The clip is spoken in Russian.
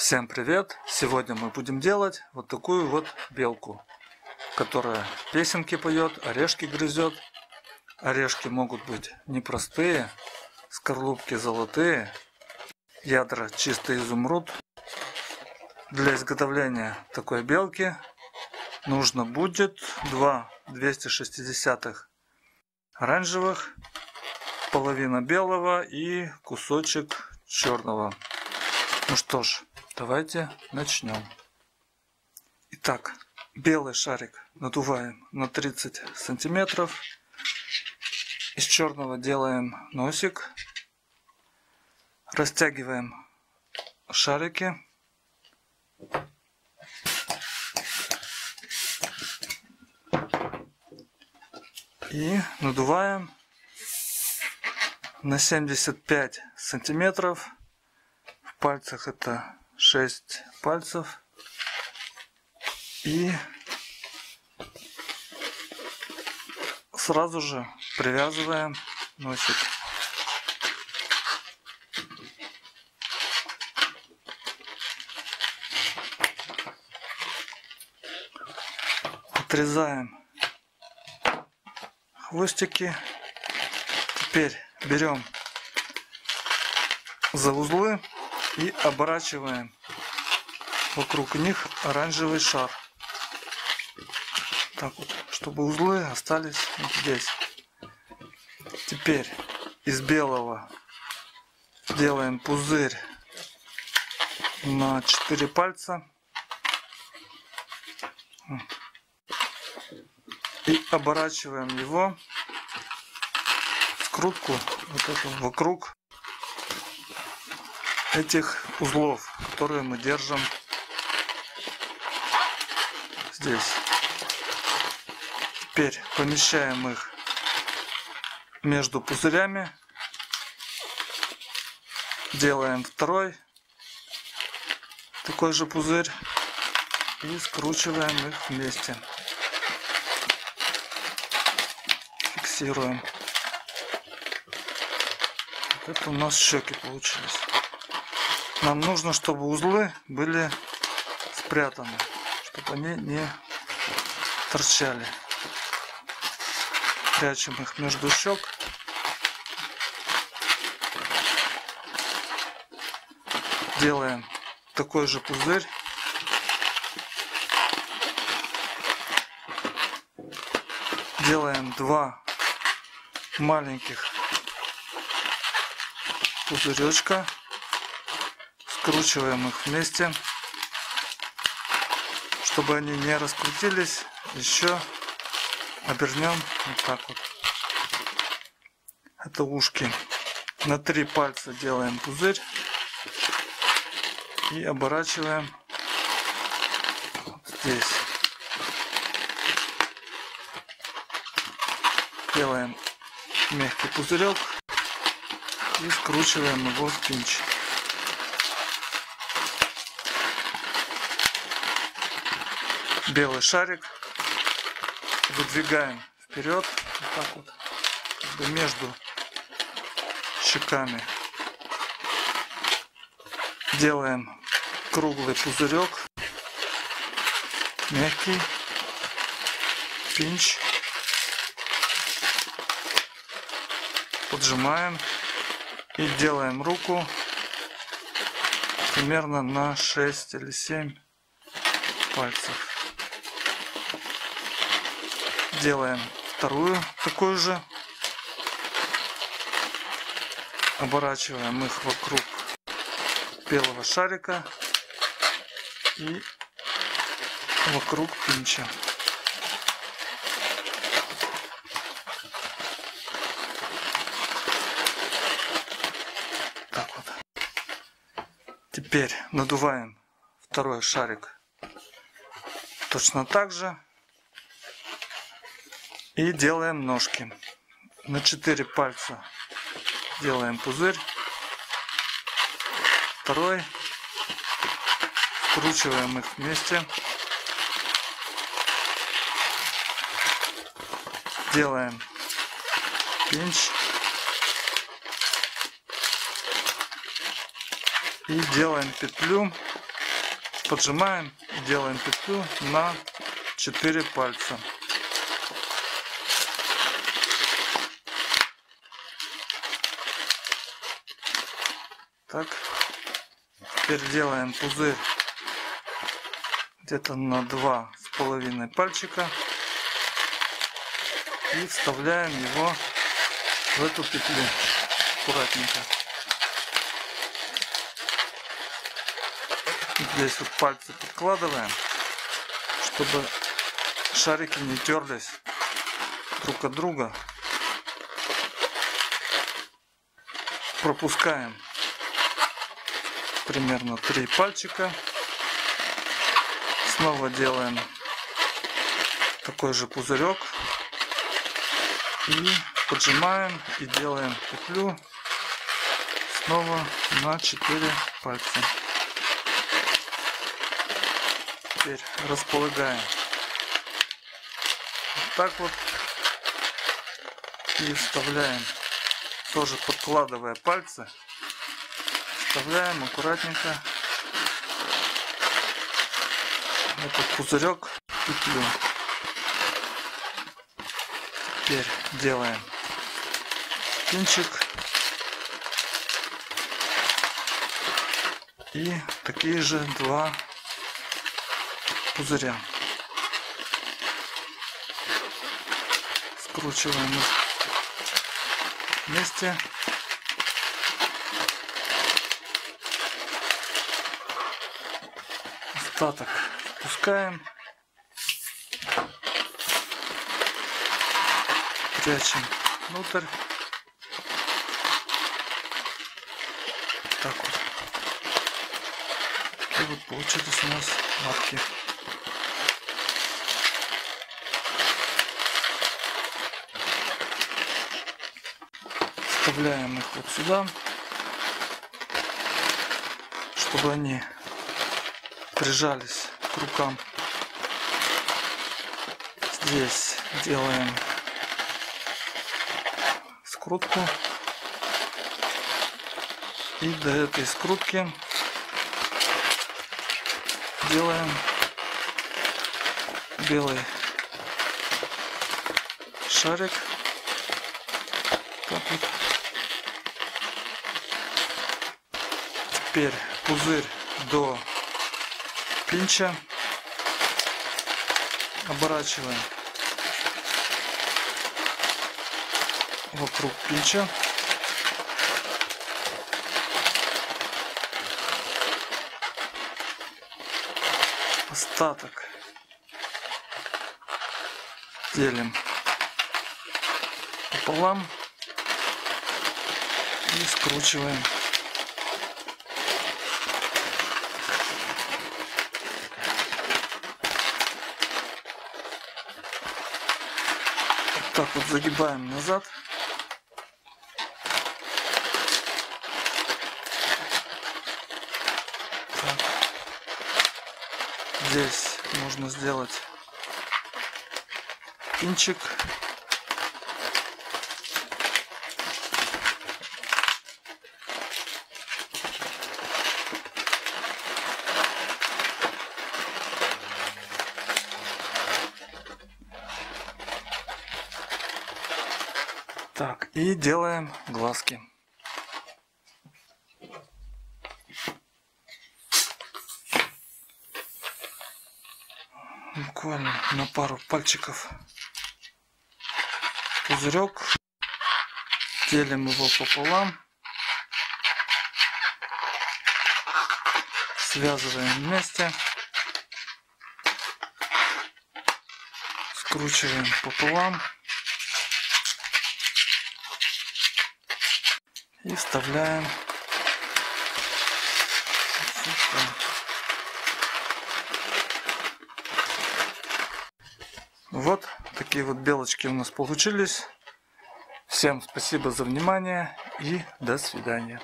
Всем привет! Сегодня мы будем делать вот такую вот белку, которая песенки поет, орешки грызет. Орешки могут быть непростые, скорлупки золотые, ядра чистый изумруд. Для изготовления такой белки нужно будет 2 260 оранжевых, половина белого и кусочек черного. Ну что ж, давайте начнем. Итак, белый шарик надуваем на 30 сантиметров. Из черного делаем носик. Растягиваем шарики. И надуваем на 75 сантиметров. В пальцах это 6 пальцев. И сразу же привязываем носик. Отрезаем хвостики. Теперь берем за узлы и оборачиваем вокруг них оранжевый шар. Так вот, чтобы узлы остались вот здесь. Теперь из белого делаем пузырь на 4 пальца. И оборачиваем его скрутку вот эту вокруг этих узлов, которые мы держим здесь. Теперь помещаем их между пузырями. Делаем второй такой же пузырь и скручиваем их вместе. Фиксируем. Вот это у нас щеки получились. Нам нужно, чтобы узлы были спрятаны, чтобы они не торчали. Прячем их между щек. Делаем такой же пузырь. Делаем два маленьких пузыречка. Скручиваем их вместе. Чтобы они не раскрутились, еще обернем вот так вот. Это ушки. На три пальца делаем пузырь и оборачиваем вот здесь. Делаем мягкий пузырек и скручиваем его в пинч. Белый шарик. Выдвигаем вперед, вот так вот, между щеками. Делаем круглый пузырек, мягкий, пинч. Поджимаем. И делаем руку примерно на 6 или 7 пальцев делаем вторую такую же. Оборачиваем их вокруг белого шарика и вокруг пинча. Так вот. Теперь надуваем второй шарик точно так же. И делаем ножки. На 4 пальца делаем пузырь. Второй. Вкручиваем их вместе. Делаем пинч. И делаем петлю поджимаем и делаем петлю на 4 пальца. Так, теперь делаем пузырь где-то на два с половиной пальчика и вставляем его в эту петлю аккуратненько. Здесь вот пальцы подкладываем, чтобы шарики не терлись друг от друга. Пропускаем примерно три пальчика. Снова делаем такой же пузырек и поджимаем и делаем петлю снова на 4 пальца. Теперь располагаем вот так вот и вставляем, тоже подкладывая пальцы, вставляем аккуратненько этот пузырек петлю. Теперь делаем пинчик и такие же два пузыря. Скручиваем их вместе. Остаток пускаем. Прячем внутрь. Так вот. И вот получились у нас лапки. Вставляем их вот сюда, чтобы они прижались к рукам. Здесь делаем скрутку. И до этой скрутки делаем белый шарик. Так вот. Теперь пузырь до пинча. Оборачиваем. Вокруг пинча. Остаток делим пополам и скручиваем так вот загибаем назад. Так. Здесь можно сделать пинчик. Так, и делаем глазки. Буквально на пару пальчиков пузырек. Делим его пополам. Связываем вместе. Скручиваем пополам. И вставляем. Вот такие вот белочки у нас получились. Всем спасибо за внимание и до свидания